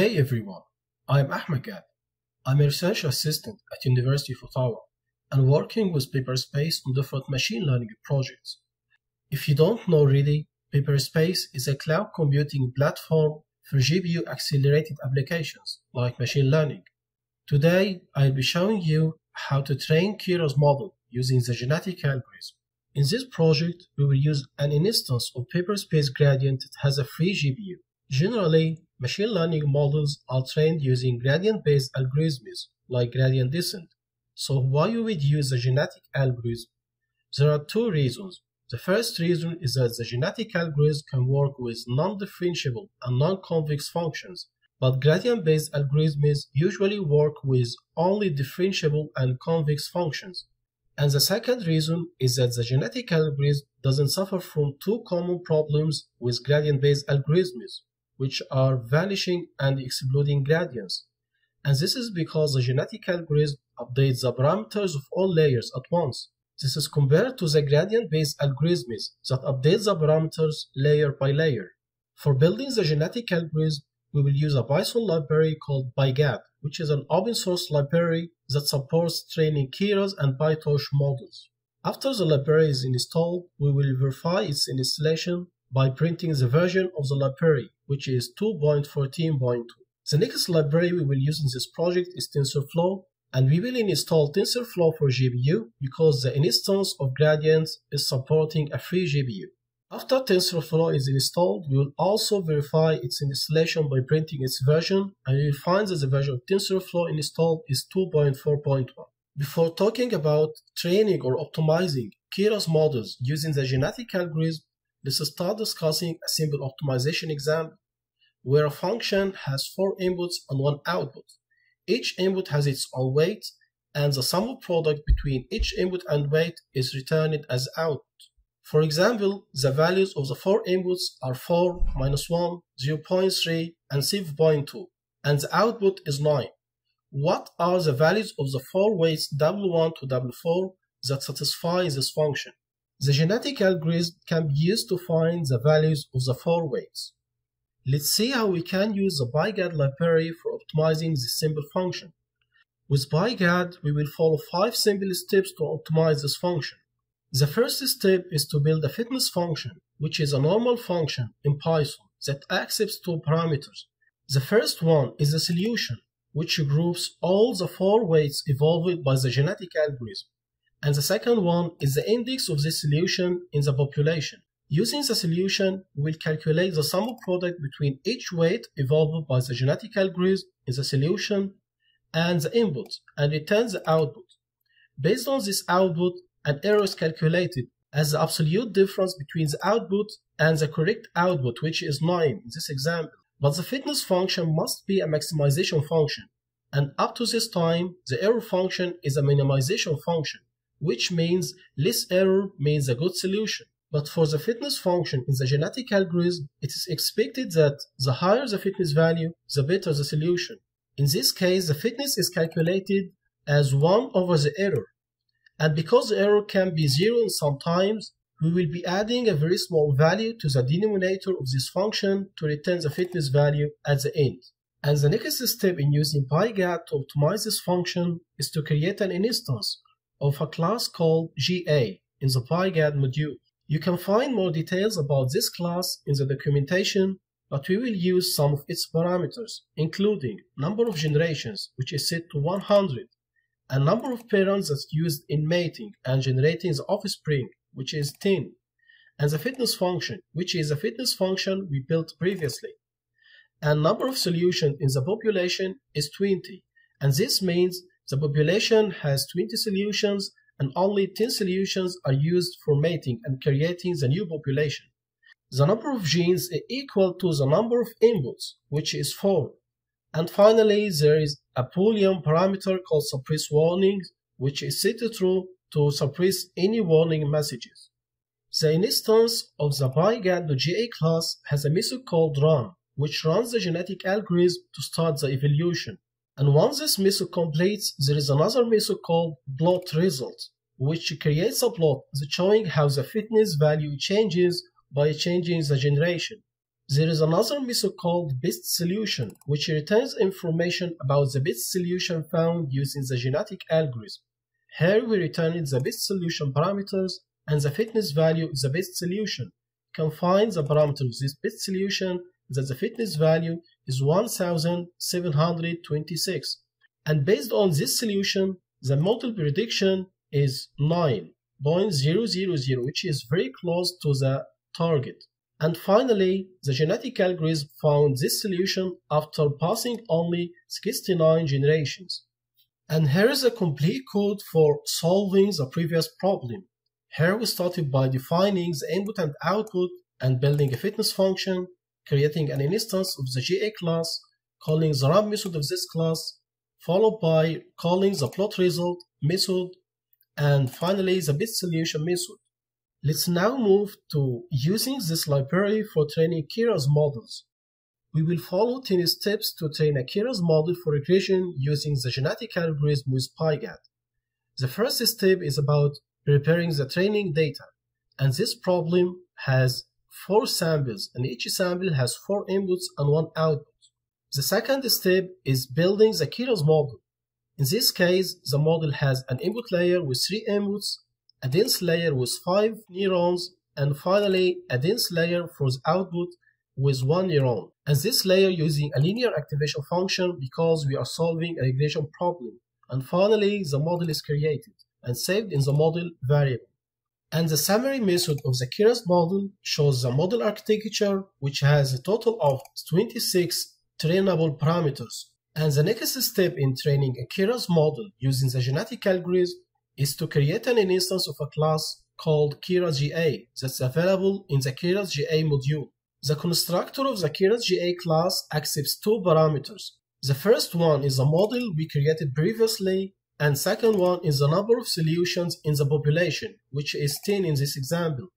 Hey everyone, I'm Ahmed Gad. I'm a research assistant at University of Ottawa and working with Paperspace on different machine learning projects. If you don't know already, Paperspace is a cloud computing platform for GPU accelerated applications like machine learning. Today, I'll be showing you how to train Keras model using the genetic algorithm. In this project, we will use an instance of Paperspace Gradient that has a free GPU. Generally, machine learning models are trained using gradient-based algorithms like gradient descent. So why you would use a genetic algorithm? There are two reasons. The first reason is that the genetic algorithm can work with non-differentiable and non-convex functions, but gradient-based algorithms usually work with only differentiable and convex functions. And the second reason is that the genetic algorithm doesn't suffer from two common problems with gradient-based algorithms which are vanishing and exploding gradients. And this is because the genetic algorithm updates the parameters of all layers at once. This is compared to the gradient-based algorithms that update the parameters layer by layer. For building the genetic algorithm, we will use a Python library called PyGAD, which is an open source library that supports training Keras and PyTorch models. After the library is installed, we will verify its installation by printing the version of the library, which is 2.14.2. The next library we will use in this project is TensorFlow, and we will install TensorFlow for GPU because the instance of gradients is supporting a free GPU. After TensorFlow is installed, we will also verify its installation by printing its version, and we will find that the version of TensorFlow installed is 2.4.1. Before talking about training or optimizing Keras models using the genetic algorithm, Let's start discussing a simple optimization example where a function has four inputs and one output. Each input has its own weight and the sum of product between each input and weight is returned as output. For example, the values of the four inputs are 4, minus 1, 0.3, and 7.2, and the output is 9. What are the values of the four weights W1 to W4 that satisfy this function? The genetic algorithm can be used to find the values of the four weights. Let's see how we can use the PyGAD library for optimizing this simple function. With PyGAD, we will follow five simple steps to optimize this function. The first step is to build a fitness function, which is a normal function in Python that accepts two parameters. The first one is the solution, which groups all the four weights evolved by the genetic algorithm. And the second one is the index of this solution in the population. Using the solution, we will calculate the sum of product between each weight evolved by the genetic algorithm in the solution and the input and return the output. Based on this output, an error is calculated as the absolute difference between the output and the correct output, which is 9 in this example. But the fitness function must be a maximization function, and up to this time, the error function is a minimization function which means less error means a good solution. But for the fitness function in the genetic algorithm, it is expected that the higher the fitness value, the better the solution. In this case, the fitness is calculated as 1 over the error. And because the error can be 0 sometimes, we will be adding a very small value to the denominator of this function to return the fitness value at the end. And the next step in using PyGAD to optimize this function is to create an instance of a class called GA in the PyGAD module. You can find more details about this class in the documentation, but we will use some of its parameters, including number of generations, which is set to 100, and number of parents that's used in mating and generating the offspring, which is 10, and the fitness function, which is a fitness function we built previously. And number of solutions in the population is 20, and this means the population has 20 solutions and only 10 solutions are used for mating and creating the new population. The number of genes is equal to the number of inputs, which is 4. And finally, there is a Boolean parameter called suppress warnings, which is set to true to suppress any warning messages. The instance of the PyGAD.ga class has a method called run, which runs the genetic algorithm to start the evolution. And once this method completes, there is another method called plot result, which creates a plot showing how the fitness value changes by changing the generation. There is another method called best solution, which returns information about the best solution found using the genetic algorithm. Here we return the best solution parameters and the fitness value of the best solution. Find the parameter of this best solution that the fitness value is 1726. And based on this solution, the model prediction is 9.000, which is very close to the target. And finally, the genetic algorithm found this solution after passing only 69 generations. And here is a complete code for solving the previous problem. Here we started by defining the input and output and building a fitness function, creating an instance of the GA class, calling the run method of this class, followed by calling the plot result method, and finally the best solution method. Let's now move to using this library for training Keras models. We will follow 10 steps to train a Keras model for regression using the genetic algorithm with PyGAD. The first step is about preparing the training data, and this problem has four samples, and each sample has four inputs and one output. The second step is building the Keras model. In this case, the model has an input layer with three inputs a dense layer with 5 neurons, and finally a dense layer for the output with 1 neuron. And this layer using a linear activation function because we are solving a regression problem. And finally, the model is created and saved in the model variable. And the summary method of the Keras model shows the model architecture, which has a total of 26 trainable parameters. And the next step in training a Keras model using the genetic algorithm is to create an instance of a class called KerasGA that's available in the KerasGA module. The constructor of the KerasGA class accepts two parameters. The first one is a model we created previously, and second one is the number of solutions in the population, which is 10 in this example.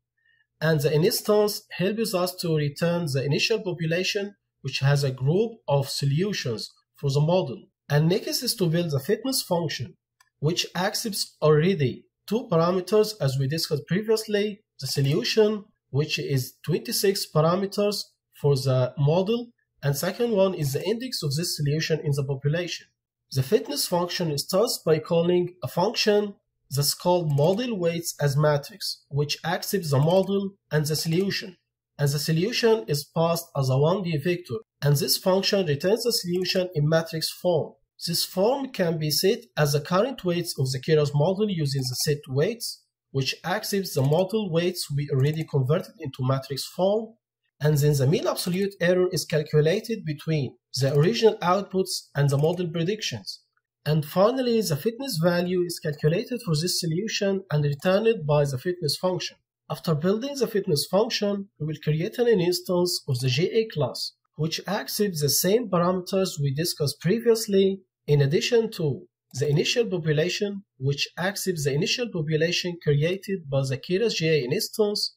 And the instance helps us to return the initial population, which has a group of solutions for the model. And next is to build the fitness function which accepts already two parameters as we discussed previously, the solution, which is 26 parameters for the model, and second one is the index of this solution in the population. The fitness function is starts by calling a function that's called model weights as matrix, which accepts the model and the solution. And the solution is passed as a 1D vector, and this function returns the solution in matrix form. This form can be set as the current weights of the Keras model using the set weights, which accepts the model weights we already converted into matrix form, and then the mean absolute error is calculated between the original outputs and the model predictions. And finally, the fitness value is calculated for this solution and returned by the fitness function. After building the fitness function, we will create an instance of the GA class, which accepts the same parameters we discussed previously in addition to the initial population, which accepts the initial population created by the KerasGA instance,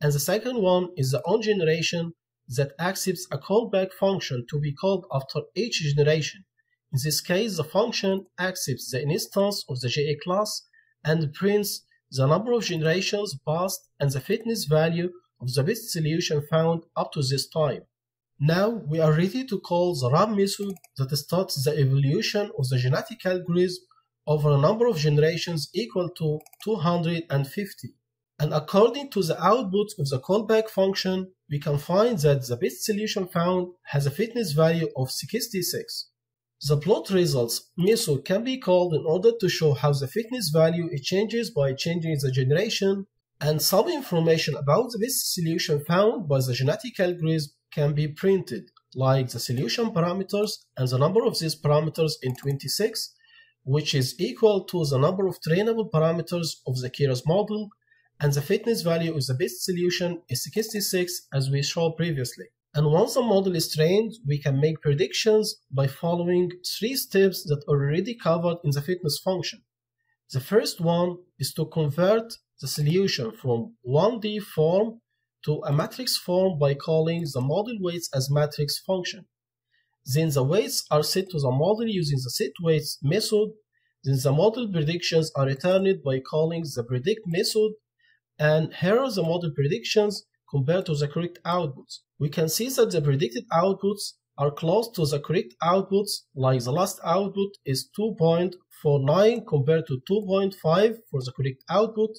and the second one is the on generation that accepts a callback function to be called after each generation. In this case, the function accepts the instance of the GA class and prints the number of generations passed and the fitness value of the best solution found up to this time. Now we are ready to call the run method that starts the evolution of the genetic algorithm over a number of generations equal to 250. And according to the output of the callback function, we can find that the best solution found has a fitness value of 66. The plot results method can be called in order to show how the fitness value changes by changing the generation, and some information about the best solution found by the genetic algorithm can be printed like the solution parameters and the number of these parameters in 26 which is equal to the number of trainable parameters of the Keras model and the fitness value of the best solution is 66 as we saw previously. And once the model is trained, we can make predictions by following three steps that are already covered in the fitness function. The first one is to convert the solution from 1D form to a matrix form by calling the model weights as matrix function. Then the weights are set to the model using the set weights method. Then the model predictions are returned by calling the predict method. And here are the model predictions compared to the correct outputs. We can see that the predicted outputs are close to the correct outputs, like the last output is 2.49 compared to 2.5 for the correct output,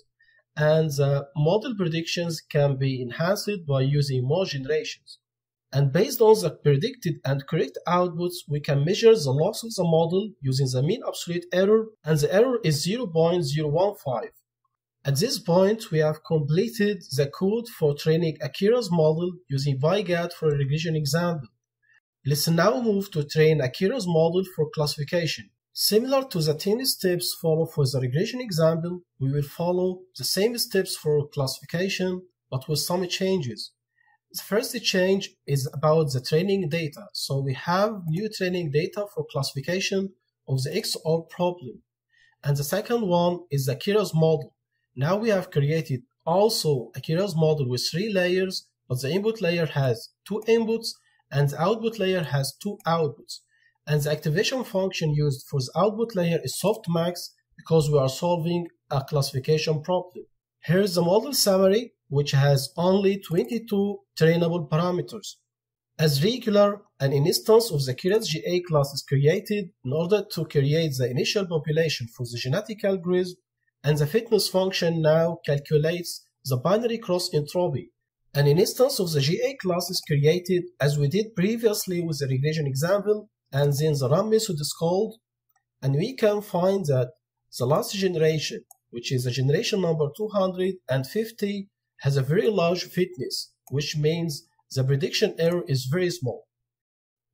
and the model predictions can be enhanced by using more generations. And based on the predicted and correct outputs, we can measure the loss of the model using the mean absolute error, and the error is 0.015. At this point, we have completed the code for training a Keras model using PyGAD for a regression example. Let's now move to train a Keras model for classification. Similar to the 10 steps followed for the regression example, we will follow the same steps for classification, but with some changes. The first change is about the training data. So we have new training data for classification of the XOR problem. And the second one is the Keras model. Now we have created also a Keras model with three layers, but the input layer has two inputs and the output layer has two outputs. And the activation function used for the output layer is softmax because we are solving a classification problem. Here's the model summary, which has only 22 trainable parameters. As regular, an instance of the Keras GA class is created in order to create the initial population for the genetic algorithm and the fitness function now calculates the binary cross entropy. An instance of the GA class is created as we did previously with the regression example, and then the run method is called, and we can find that the last generation, which is the generation number 250, has a very large fitness, which means the prediction error is very small.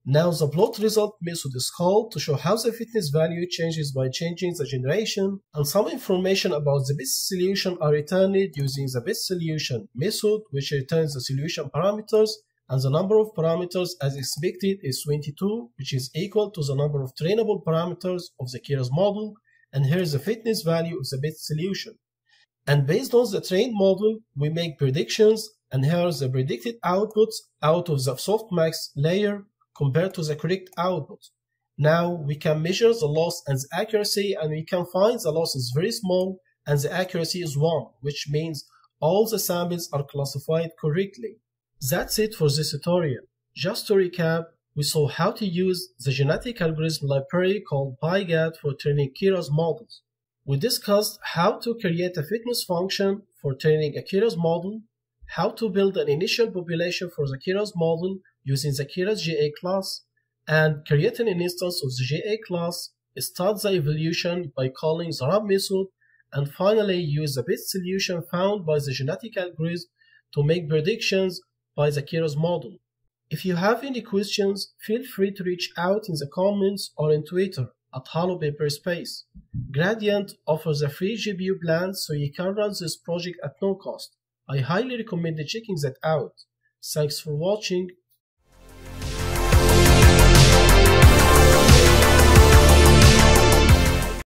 Now the plot result method is called to show how the fitness value changes by changing the generation and some information about the best solution are returned using the best solution method which returns the solution parameters and the number of parameters as expected is 22 which is equal to the number of trainable parameters of the Keras model and here is the fitness value of the best solution. And based on the trained model, we make predictions and here are the predicted outputs out of the softmax layer compared to the correct output. Now we can measure the loss and the accuracy and we can find the loss is very small and the accuracy is 1, which means all the samples are classified correctly. That's it for this tutorial. Just to recap, we saw how to use the genetic algorithm library called PyGAD for training Keras models. We discussed how to create a fitness function for training a Keras model, how to build an initial population for the Keras model using the Keras GA class and creating an instance of the GA class, start the evolution by calling the run method, and finally use the best solution found by the genetic algorithm to make predictions by the Keras model. If you have any questions, feel free to reach out in the comments or in Twitter at Hello Paperspace. Gradient offers a free GPU plan so you can run this project at no cost. I highly recommend checking that out. Thanks for watching